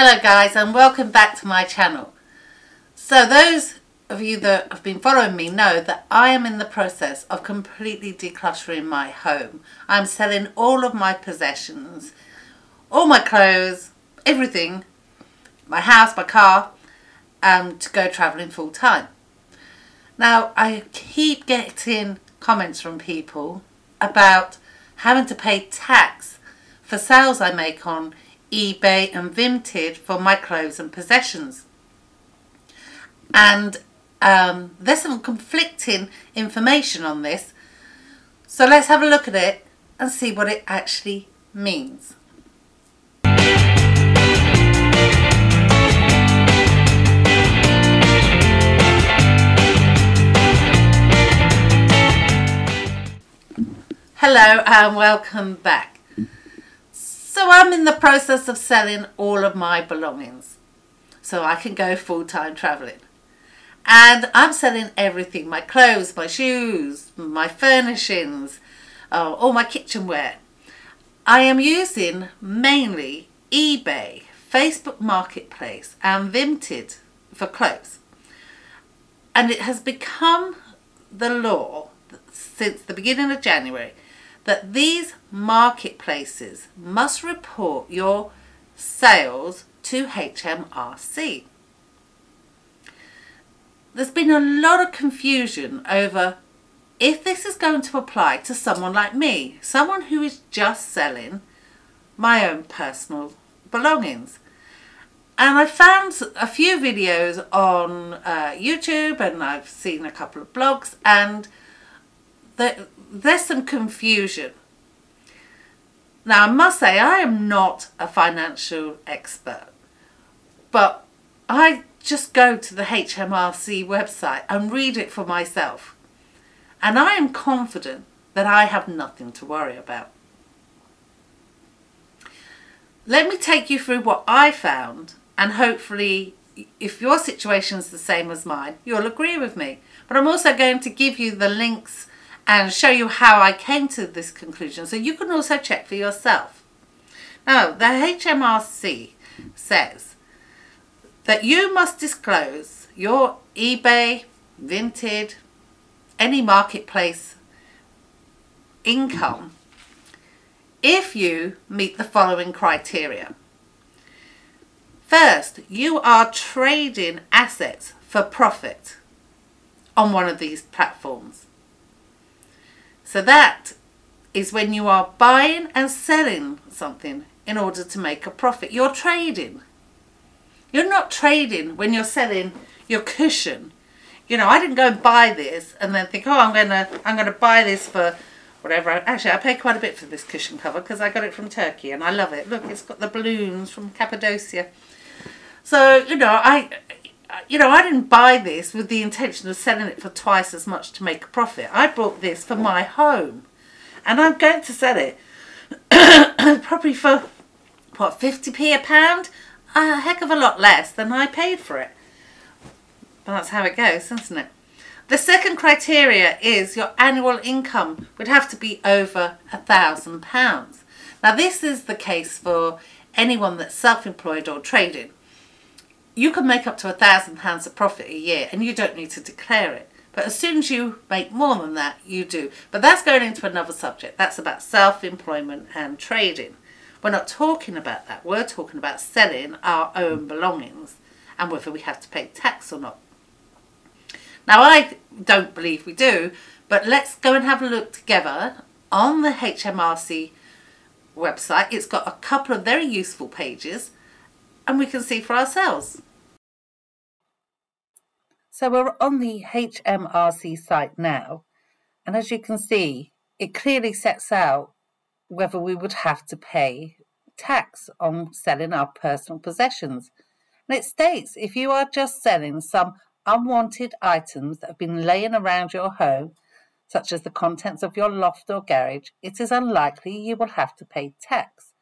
Hello guys and welcome back to my channel. So those of you that have been following me know that I am in the process of completely decluttering my home. I'm selling all of my possessions, all my clothes, everything, my house, my car, um, to go travelling full time. Now I keep getting comments from people about having to pay tax for sales I make on eBay and Vinted for my clothes and possessions. And um, there's some conflicting information on this. So let's have a look at it and see what it actually means. Hello and welcome back. So I'm in the process of selling all of my belongings so I can go full-time traveling. And I'm selling everything, my clothes, my shoes, my furnishings, uh, all my kitchenware. I am using mainly eBay, Facebook Marketplace and Vinted for clothes. And it has become the law since the beginning of January that these marketplaces must report your sales to HMRC. There's been a lot of confusion over if this is going to apply to someone like me, someone who is just selling my own personal belongings. And I found a few videos on uh, YouTube and I've seen a couple of blogs and the, there's some confusion. Now, I must say, I am not a financial expert, but I just go to the HMRC website and read it for myself. And I am confident that I have nothing to worry about. Let me take you through what I found and hopefully if your situation is the same as mine, you'll agree with me. But I'm also going to give you the links and show you how I came to this conclusion so you can also check for yourself. Now, the HMRC says that you must disclose your eBay, Vinted, any marketplace income if you meet the following criteria. First, you are trading assets for profit on one of these platforms. So that is when you are buying and selling something in order to make a profit. You're trading. You're not trading when you're selling your cushion. You know, I didn't go and buy this and then think, oh, I'm gonna, I'm gonna buy this for whatever. Actually, I paid quite a bit for this cushion cover because I got it from Turkey and I love it. Look, it's got the balloons from Cappadocia. So you know, I you know, I didn't buy this with the intention of selling it for twice as much to make a profit. I bought this for my home and I'm going to sell it probably for, what, 50p a pound? A heck of a lot less than I paid for it. But that's how it goes, isn't it? The second criteria is your annual income would have to be over a thousand pounds. Now this is the case for anyone that's self-employed or trading you can make up to a thousand pounds of profit a year and you don't need to declare it. But as soon as you make more than that, you do. But that's going into another subject. That's about self-employment and trading. We're not talking about that. We're talking about selling our own belongings and whether we have to pay tax or not. Now, I don't believe we do, but let's go and have a look together on the HMRC website. It's got a couple of very useful pages and we can see for ourselves. So we're on the HMRC site now, and as you can see, it clearly sets out whether we would have to pay tax on selling our personal possessions. And it states if you are just selling some unwanted items that have been laying around your home, such as the contents of your loft or garage, it is unlikely you will have to pay tax.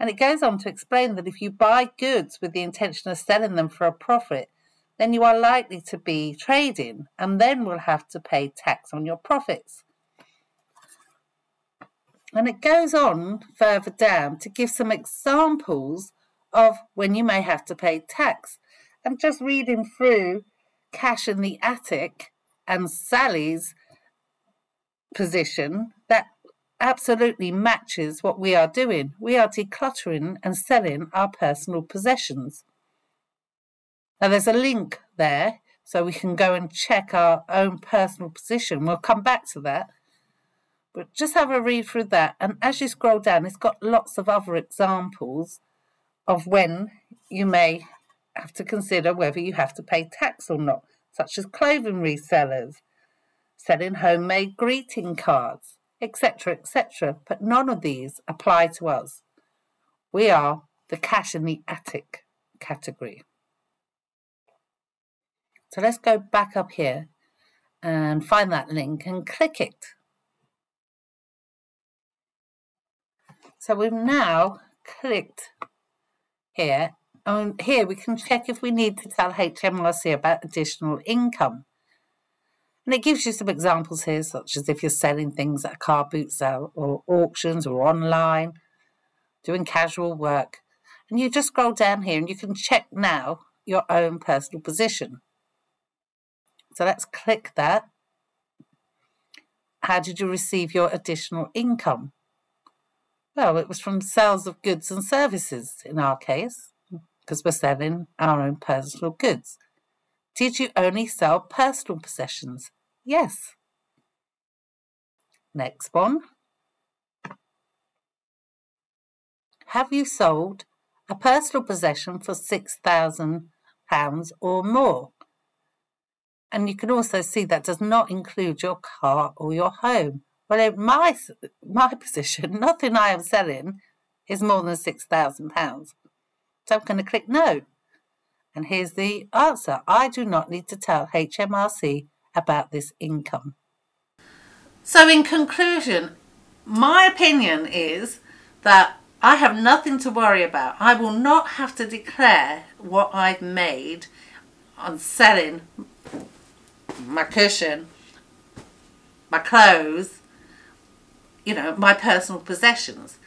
And it goes on to explain that if you buy goods with the intention of selling them for a profit, then you are likely to be trading and then will have to pay tax on your profits. And it goes on further down to give some examples of when you may have to pay tax. And just reading through Cash in the Attic and Sally's position, that absolutely matches what we are doing. We are decluttering and selling our personal possessions. Now, there's a link there so we can go and check our own personal position. We'll come back to that. But just have a read through that. And as you scroll down, it's got lots of other examples of when you may have to consider whether you have to pay tax or not, such as clothing resellers, selling homemade greeting cards, etc., etc. But none of these apply to us. We are the cash in the attic category. So let's go back up here and find that link and click it. So we've now clicked here. And here we can check if we need to tell HMRC about additional income. And it gives you some examples here, such as if you're selling things at a car boot sale or auctions or online, doing casual work. And you just scroll down here and you can check now your own personal position. So let's click that. How did you receive your additional income? Well, it was from sales of goods and services in our case, because we're selling our own personal goods. Did you only sell personal possessions? Yes. Next one. Have you sold a personal possession for £6,000 or more? And you can also see that does not include your car or your home. Well, in my, my position, nothing I am selling is more than £6,000. So I'm going to click no. And here's the answer. I do not need to tell HMRC about this income. So in conclusion, my opinion is that I have nothing to worry about. I will not have to declare what I've made on selling my cushion, my clothes, you know, my personal possessions.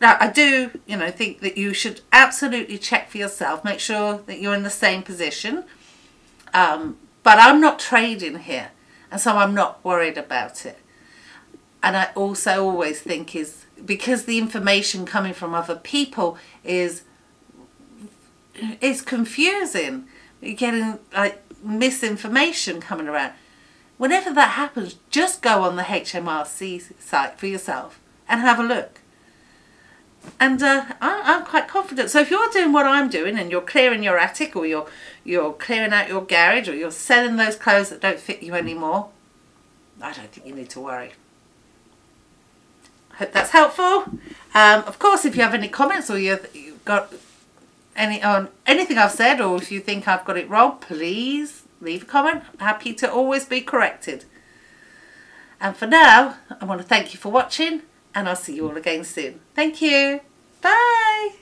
Now, I do, you know, think that you should absolutely check for yourself, make sure that you're in the same position. Um, but I'm not trading here, and so I'm not worried about it. And I also always think is because the information coming from other people is is confusing. You're getting like misinformation coming around. Whenever that happens, just go on the HMRC site for yourself and have a look. And uh, I, am quite confident. So if you're doing what I'm doing and you're clearing your attic or you're, you're clearing out your garage or you're selling those clothes that don't fit you anymore, I don't think you need to worry. Hope that's helpful. Um, of course, if you have any comments or you've, you've got any on anything I've said or if you think I've got it wrong, please leave a comment. I'm happy to always be corrected. And for now, I want to thank you for watching and I'll see you all again soon. Thank you. Bye.